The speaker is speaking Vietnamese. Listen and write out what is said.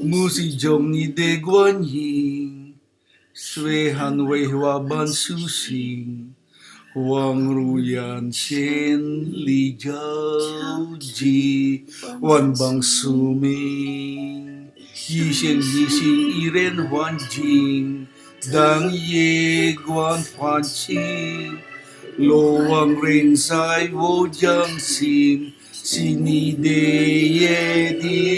musi jong ni de guan ying, sui han wei hua ban su sing Wang ruyan xin li jiao ji, wan bang su ming, yi xin yi xin yi ren huan jing, dang ye guan huan chi lo wang ring sai wo jiang xin xin ni de ye di